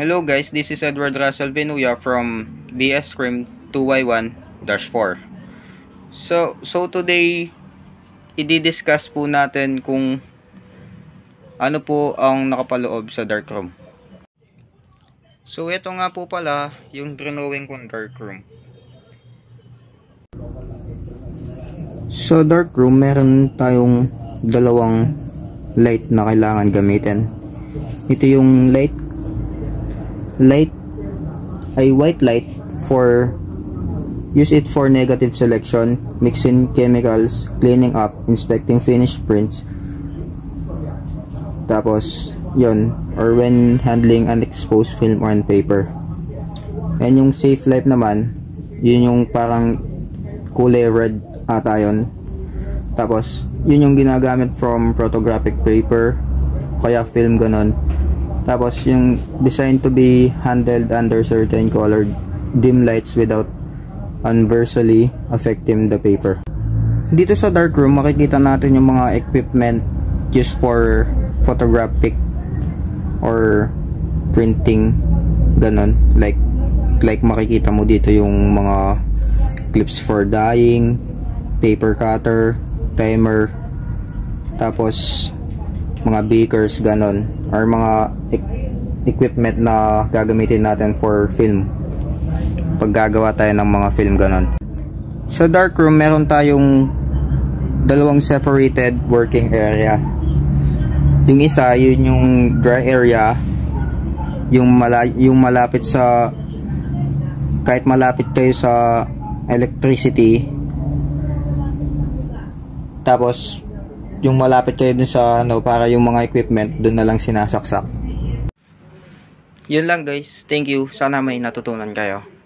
Hello guys, this is Edward Russell Venuya from BS Scream 2Y1-4. So, so today, i-discuss po natin kung ano po ang nakapaloob sa darkroom. So, ito nga po pala yung drawing kong darkroom. Sa darkroom, meron tayong dalawang light na kailangan gamitin. Ito yung light light ay white light for use it for negative selection, mixing chemicals, cleaning up, inspecting finished prints. Tapos, yon or when handling unexposed film or paper. And yung safe life naman, yun yung parang kulay red ata yun. Tapos, yun yung ginagamit from photographic paper, kaya film ganon. Tapos yung designed to be handled under certain colored dim lights without adversely affecting the paper. Dito sa darkroom makikita natin yung mga equipment used for photographic or printing ganon like like makikita mo dito yung mga clips for dyeing paper cutter timer tapos mga beakers ganon or mga e equipment na gagamitin natin for film. Pag gagawa tayo ng mga film ganon. Sa darkroom meron tayong dalawang separated working area. Yung isa yun yung dry area. Yung, mala yung malapit sa kahit malapit kayo sa electricity. Tapos yung malapit kayo dun sa ano para yung mga equipment dun na lang sinasaksak. Yun lang guys. Thank you. Sana may natutunan kayo.